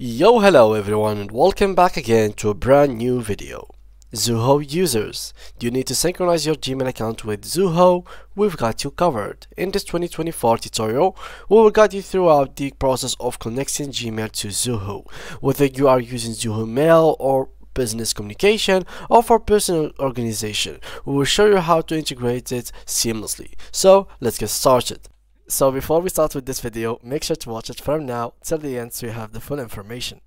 Yo hello everyone and welcome back again to a brand new video. Zoho users, do you need to synchronize your Gmail account with Zoho? We've got you covered. In this 2024 tutorial, we will guide you throughout the process of connecting Gmail to Zoho. Whether you are using Zoho Mail or business communication or for personal organization, we will show you how to integrate it seamlessly. So let's get started. So before we start with this video, make sure to watch it from now till the end so you have the full information.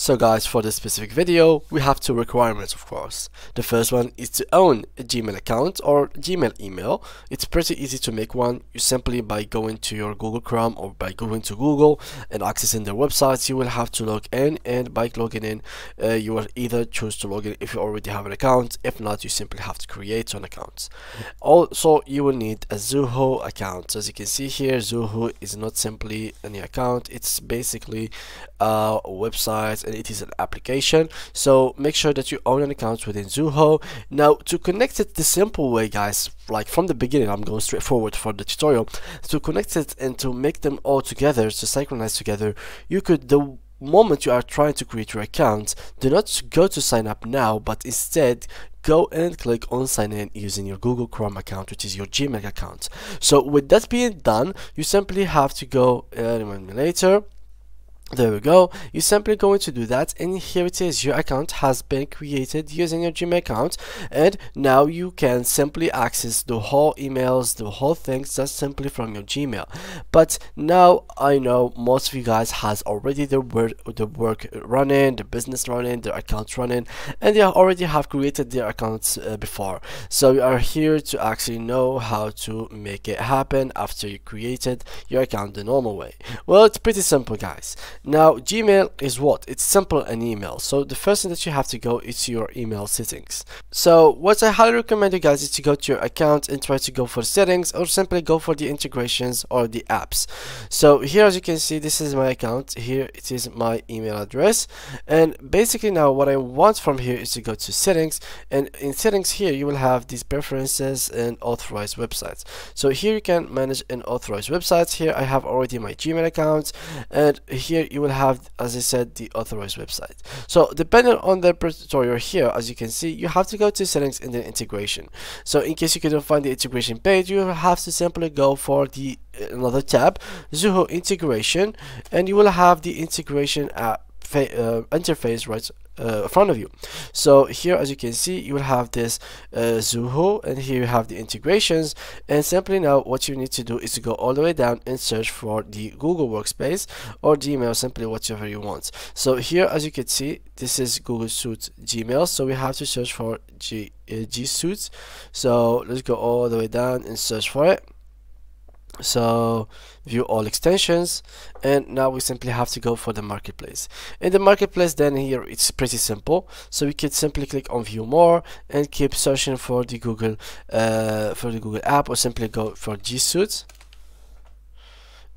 So guys, for this specific video, we have two requirements of course. The first one is to own a Gmail account or Gmail email. It's pretty easy to make one. You simply by going to your Google Chrome or by going to Google and accessing their websites, you will have to log in and by logging in, uh, you will either choose to log in if you already have an account. If not, you simply have to create an account. Also, you will need a Zoho account. As you can see here, Zoho is not simply any account. It's basically uh, a website it is an application. So make sure that you own an account within Zoho now to connect it the simple way guys like from the beginning I'm going straight forward for the tutorial. To connect it and to make them all together to synchronize together you could the moment you are trying to create your account do not go to sign up now but instead go and click on sign in using your Google Chrome account which is your Gmail account. So with that being done you simply have to go uh, later there we go. You simply going to do that and here it is. Your account has been created using your gmail account and now you can simply access the whole emails the whole things just simply from your gmail. But now i know most of you guys has already the work the work running the business running their accounts running and they already have created their accounts uh, before. So you are here to actually know how to make it happen after you created your account the normal way. Well it's pretty simple guys now Gmail is what? It's simple an email. So the first thing that you have to go is to your email settings. So what I highly recommend you guys is to go to your account and try to go for settings or simply go for the integrations or the apps. So here as you can see this is my account. Here it is my email address and basically now what I want from here is to go to settings and in settings here you will have these preferences and authorized websites. So here you can manage an authorized websites. Here I have already my Gmail account and here you will have as I said the authorized website. So depending on the tutorial here as you can see you have to go to settings and then integration. So in case you couldn't find the integration page you have to simply go for the another tab Zoho integration and you will have the integration uh, interface right uh, in front of you. So here as you can see you will have this uh, Zoho and here you have the integrations. And simply now what you need to do is to go all the way down and search for the Google workspace or Gmail simply whatever you want. So here as you can see this is Google Suite Gmail. So we have to search for G, uh, G Suite. So let's go all the way down and search for it so view all extensions and now we simply have to go for the marketplace. In the marketplace then here it's pretty simple. So we can simply click on view more and keep searching for the google uh, for the google app or simply go for g suite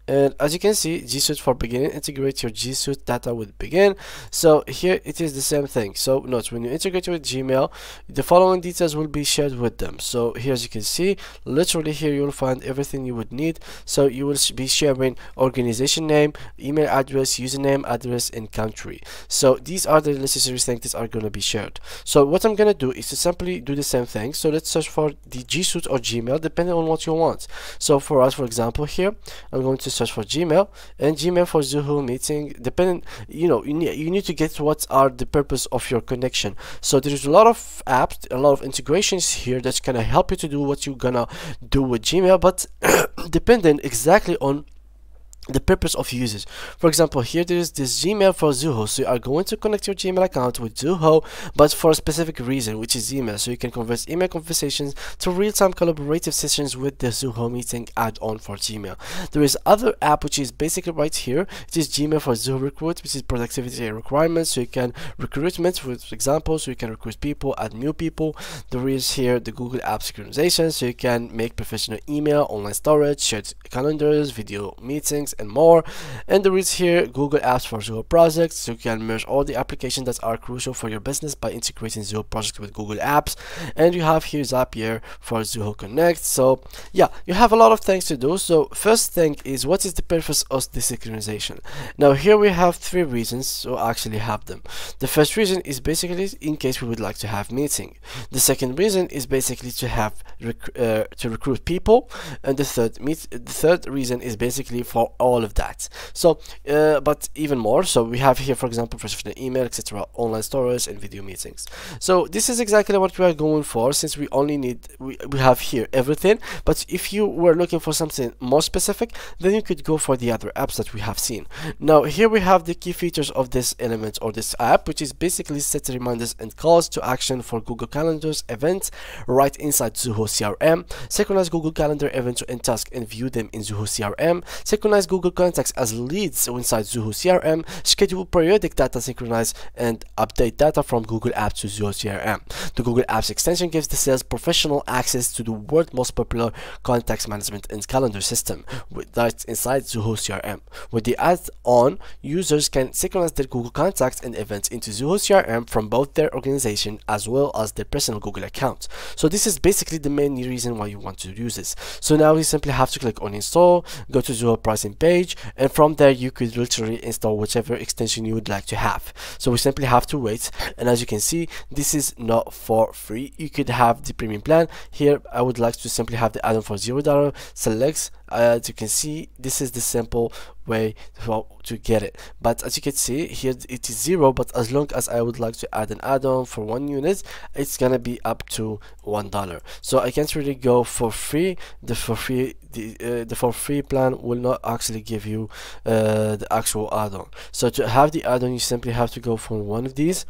and as you can see G Suite for beginning integrate your G Suite data with Bigin. So here it is the same thing. So note when you integrate with Gmail the following details will be shared with them. So here as you can see literally here you will find everything you would need. So you will be sharing organization name email address username address and country. So these are the necessary things that are going to be shared. So what I'm gonna do is to simply do the same thing. So let's search for the G Suite or Gmail depending on what you want. So for us for example here I'm going to search for Gmail and Gmail for Zoho meeting depending you know you need, you need to get what are the purpose of your connection. So there's a lot of apps a lot of integrations here that's gonna help you to do what you're gonna do with Gmail but depending exactly on the purpose of users. For example, here there is this Gmail for Zoho. So you are going to connect your Gmail account with Zoho, but for a specific reason, which is email. So you can convert email conversations to real-time collaborative sessions with the Zoho meeting add-on for Gmail. There is other app which is basically right here. It is Gmail for Zoho Recruit, which is productivity requirements. So you can recruitment, for example, so you can recruit people, add new people. There is here the Google App synchronization, so you can make professional email, online storage, shared calendars, video meetings, and more. And there is here Google Apps for Zoho projects. So you can merge all the applications that are crucial for your business by integrating Zoho projects with Google Apps. And you have here Zapier for Zoho Connect. So yeah you have a lot of things to do. So first thing is what is the purpose of the synchronization? Now here we have three reasons to actually have them. The first reason is basically in case we would like to have meeting. The second reason is basically to have rec uh, to recruit people. And the third meet the third reason is basically for all of that. So uh, but even more so we have here for example professional email etc online storage and video meetings. So this is exactly what we are going for since we only need we, we have here everything. But if you were looking for something more specific then you could go for the other apps that we have seen. Now here we have the key features of this element or this app which is basically set reminders and calls to action for Google Calendars events right inside Zoho CRM synchronize Google Calendar events and tasks and view them in Zoho CRM synchronize Google Contacts as leads inside Zoho CRM schedule periodic data synchronize and update data from Google Apps to Zoho CRM the Google Apps extension gives the sales professional access to the world's most popular contacts management and calendar system that's inside Zoho CRM. With the add-on, users can synchronize their Google contacts and events into Zoho CRM from both their organization as well as their personal Google account. So this is basically the main reason why you want to use this. So now you simply have to click on install, go to Zoho pricing page, and from there you could literally install whichever extension you would like to have. So we simply have to wait, and as you can see, this is not for free. You could have the premium plan. Here, I would like to simply have the add-on for zero dollar. Select as you can see this is the simple way to, to get it. But as you can see here it is zero but as long as I would like to add an add-on for one unit it's gonna be up to one dollar. So I can't really go for free. The for free the, uh, the for free plan will not actually give you uh, the actual add-on. So to have the add-on you simply have to go for one of these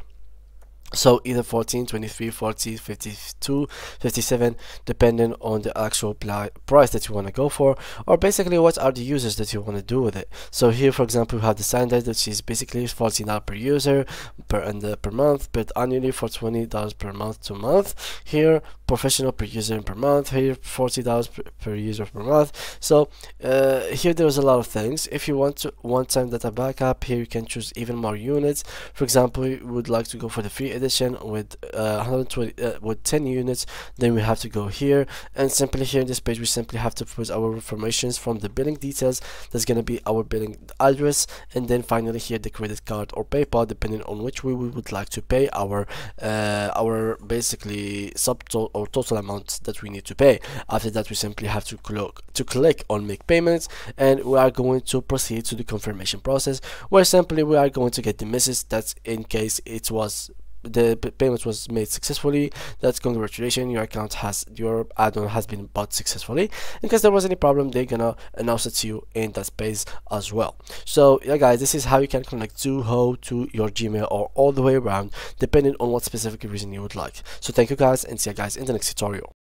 so either 14 23 40 52 57 depending on the actual price that you want to go for or basically what are the users that you want to do with it. So here for example we have the standard which is basically 14 dollars per user per and uh, per month but annually for 20 dollars per month to month. Here professional per user per month here 40 dollars per, per, user per month. So uh, here there's a lot of things. If you want to one time data backup here you can choose even more units. For example you would like to go for the free edition with uh, 120 uh, with 10 units then we have to go here. And simply here in this page we simply have to put our informations from the billing details. That's going to be our billing address. And then finally here the credit card or paypal depending on which way we would like to pay our uh, our basically sub or total amount that we need to pay. After that we simply have to click to click on make payments. And we are going to proceed to the confirmation process where simply we are going to get the message that in case it was the payment was made successfully that's congratulations your account has your add-on has been bought successfully. In case there was any problem they're gonna announce it to you in that space as well. So yeah guys this is how you can connect Zoho to your Gmail or all the way around depending on what specific reason you would like. So thank you guys and see you guys in the next tutorial